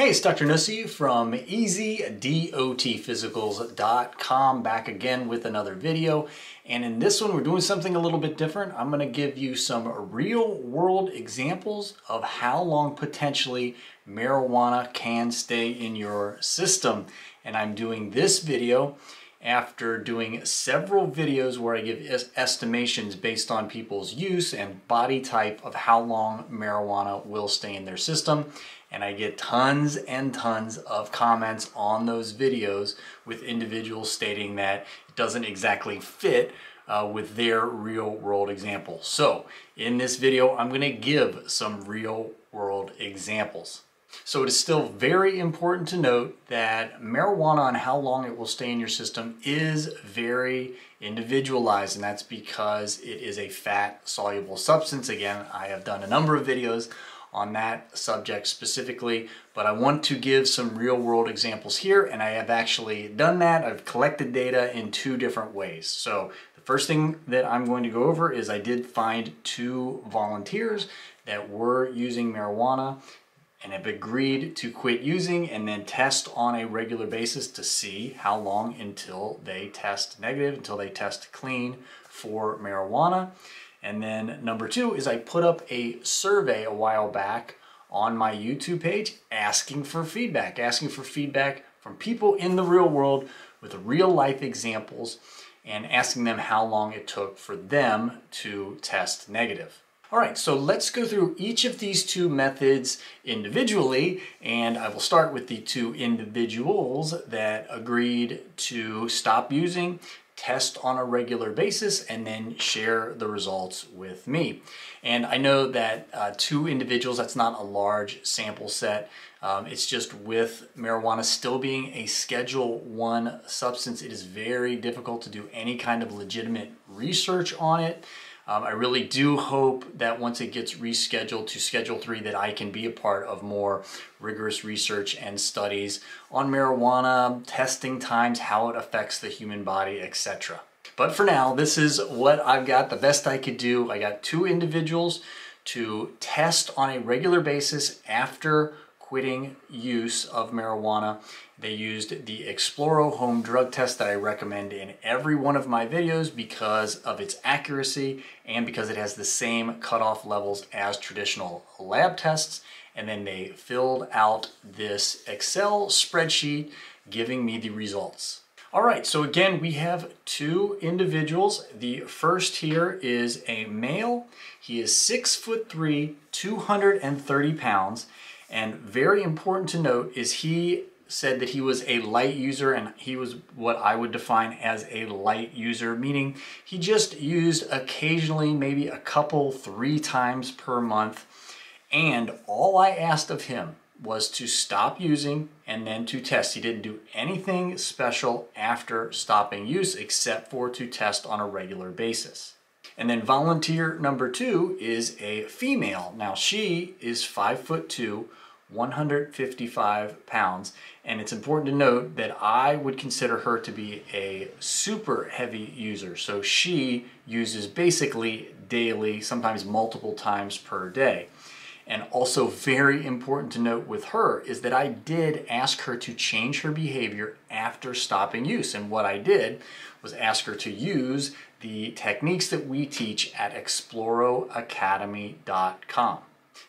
Hey, it's Dr. Nuesse from EasyDOTPhysicals.com back again with another video. And in this one, we're doing something a little bit different. I'm going to give you some real world examples of how long potentially marijuana can stay in your system. And I'm doing this video after doing several videos where I give estimations based on people's use and body type of how long marijuana will stay in their system and I get tons and tons of comments on those videos with individuals stating that it doesn't exactly fit uh, with their real world examples. So in this video, I'm gonna give some real world examples. So it is still very important to note that marijuana and how long it will stay in your system is very individualized and that's because it is a fat soluble substance. Again, I have done a number of videos on that subject specifically, but I want to give some real world examples here, and I have actually done that. I've collected data in two different ways. So the first thing that I'm going to go over is I did find two volunteers that were using marijuana and have agreed to quit using and then test on a regular basis to see how long until they test negative, until they test clean for marijuana. And then number two is I put up a survey a while back on my YouTube page asking for feedback, asking for feedback from people in the real world with real life examples and asking them how long it took for them to test negative. All right, so let's go through each of these two methods individually, and I will start with the two individuals that agreed to stop using test on a regular basis and then share the results with me. And I know that uh, two individuals, that's not a large sample set. Um, it's just with marijuana still being a Schedule 1 substance, it is very difficult to do any kind of legitimate research on it. Um, I really do hope that once it gets rescheduled to Schedule 3 that I can be a part of more rigorous research and studies on marijuana, testing times, how it affects the human body, etc. But for now, this is what I've got, the best I could do. I got two individuals to test on a regular basis after quitting use of marijuana. They used the Exploro home drug test that I recommend in every one of my videos because of its accuracy and because it has the same cutoff levels as traditional lab tests. And then they filled out this Excel spreadsheet giving me the results. All right, so again, we have two individuals. The first here is a male. He is six foot three, 230 pounds. And very important to note is he said that he was a light user and he was what I would define as a light user, meaning he just used occasionally, maybe a couple, three times per month. And all I asked of him was to stop using and then to test. He didn't do anything special after stopping use except for to test on a regular basis. And then volunteer number two is a female. Now she is five foot two, 155 pounds. And it's important to note that I would consider her to be a super heavy user. So she uses basically daily, sometimes multiple times per day. And also very important to note with her is that I did ask her to change her behavior after stopping use. And what I did was ask her to use the techniques that we teach at exploroacademy.com.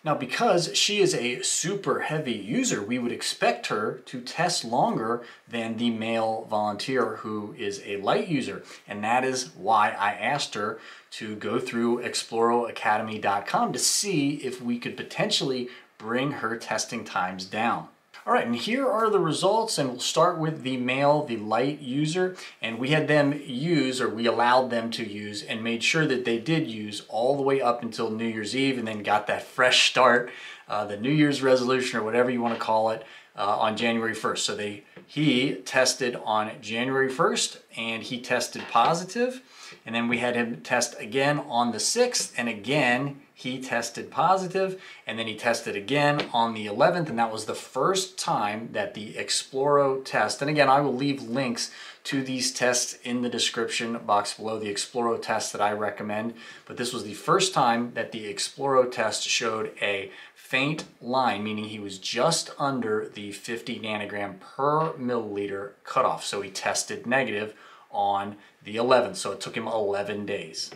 Now, because she is a super heavy user, we would expect her to test longer than the male volunteer who is a light user. And that is why I asked her to go through exploroacademy.com to see if we could potentially bring her testing times down. All right, and here are the results, and we'll start with the male, the light user, and we had them use, or we allowed them to use, and made sure that they did use all the way up until New Year's Eve, and then got that fresh start, uh, the New Year's resolution, or whatever you want to call it, uh, on January 1st. So they he tested on January 1st, and he tested positive, and then we had him test again on the 6th, and again he tested positive, and then he tested again on the 11th, and that was the first time that the Exploro test, and again, I will leave links to these tests in the description box below, the Exploro test that I recommend, but this was the first time that the Exploro test showed a faint line, meaning he was just under the 50 nanogram per milliliter cutoff. So he tested negative on the 11th. So it took him 11 days.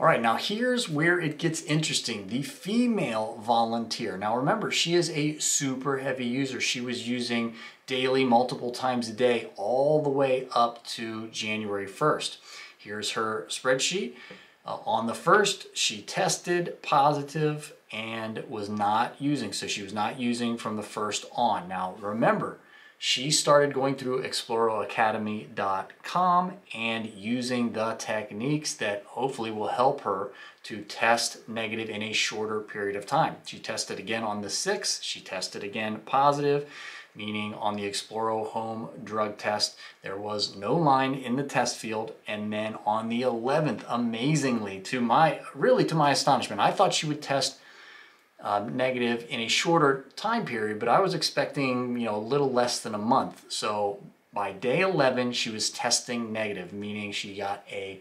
All right, now here's where it gets interesting. The female volunteer. Now remember, she is a super heavy user. She was using daily, multiple times a day, all the way up to January 1st. Here's her spreadsheet. Uh, on the first, she tested positive and was not using. So she was not using from the first on. Now remember, she started going through exploroacademy.com and using the techniques that hopefully will help her to test negative in a shorter period of time. She tested again on the 6th, she tested again positive, meaning on the Exploro home drug test, there was no line in the test field. And then on the 11th, amazingly, to my, really to my astonishment, I thought she would test um, negative in a shorter time period, but I was expecting, you know, a little less than a month. So by day 11, she was testing negative, meaning she got a,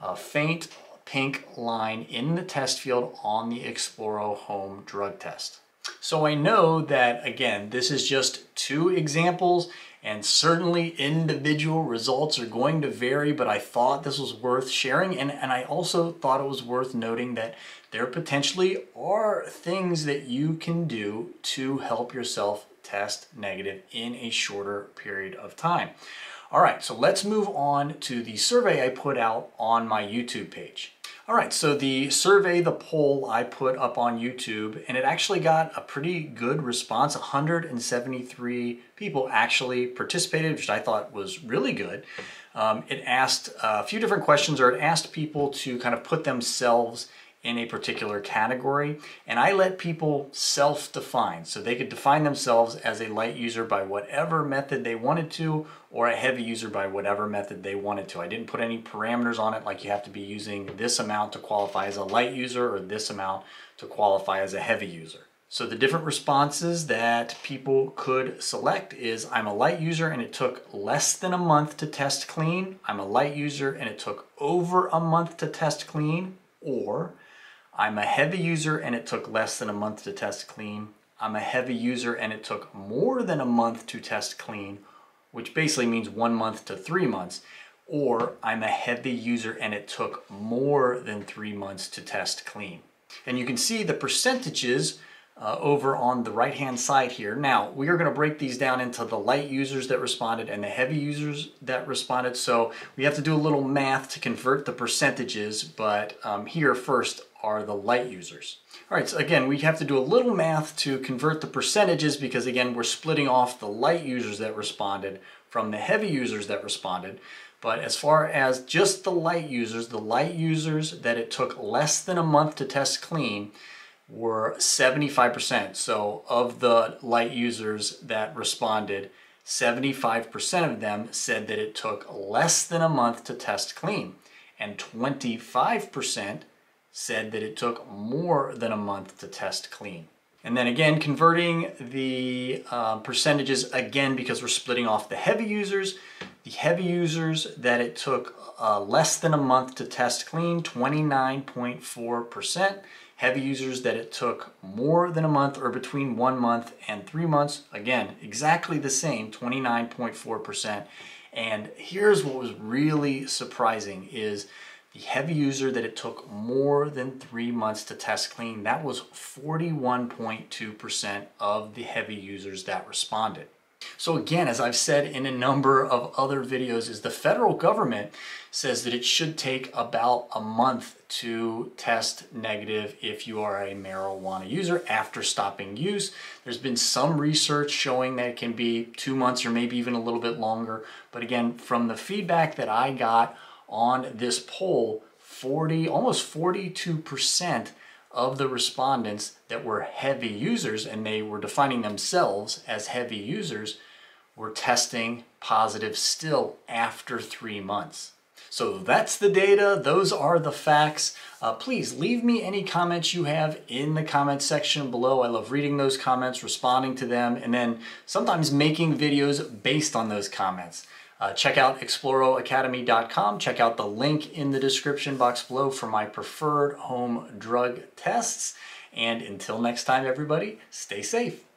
a faint pink line in the test field on the Exploro home drug test. So I know that, again, this is just two examples and certainly individual results are going to vary, but I thought this was worth sharing. And, and I also thought it was worth noting that there potentially are things that you can do to help yourself test negative in a shorter period of time. All right, so let's move on to the survey I put out on my YouTube page. All right, so the survey, the poll I put up on YouTube, and it actually got a pretty good response. 173 people actually participated, which I thought was really good. Um, it asked a few different questions, or it asked people to kind of put themselves in a particular category. And I let people self-define. So they could define themselves as a light user by whatever method they wanted to, or a heavy user by whatever method they wanted to. I didn't put any parameters on it like you have to be using this amount to qualify as a light user or this amount to qualify as a heavy user. So the different responses that people could select is I'm a light user and it took less than a month to test clean. I'm a light user and it took over a month to test clean. Or I'm a heavy user and it took less than a month to test clean. I'm a heavy user and it took more than a month to test clean, which basically means one month to three months. Or I'm a heavy user and it took more than three months to test clean. And you can see the percentages uh, over on the right hand side here. Now we are going to break these down into the light users that responded and the heavy users that responded. So we have to do a little math to convert the percentages, but um, here first are the light users. All right, so again, we have to do a little math to convert the percentages because again, we're splitting off the light users that responded from the heavy users that responded. But as far as just the light users, the light users that it took less than a month to test clean were 75%. So of the light users that responded, 75% of them said that it took less than a month to test clean. And 25% said that it took more than a month to test clean. And then again, converting the uh, percentages again because we're splitting off the heavy users. The heavy users that it took uh, less than a month to test clean, 29.4%. Heavy users that it took more than a month or between one month and three months, again, exactly the same, 29.4%. And here's what was really surprising is the heavy user that it took more than three months to test clean, that was 41.2% of the heavy users that responded. So again, as I've said in a number of other videos, is the federal government says that it should take about a month to test negative if you are a marijuana user after stopping use. There's been some research showing that it can be two months or maybe even a little bit longer. But again, from the feedback that I got on this poll, 40, almost 42% of the respondents that were heavy users, and they were defining themselves as heavy users, were testing positive still after three months. So that's the data, those are the facts. Uh, please leave me any comments you have in the comment section below. I love reading those comments, responding to them, and then sometimes making videos based on those comments. Uh, check out exploroacademy.com. Check out the link in the description box below for my preferred home drug tests. And until next time, everybody, stay safe.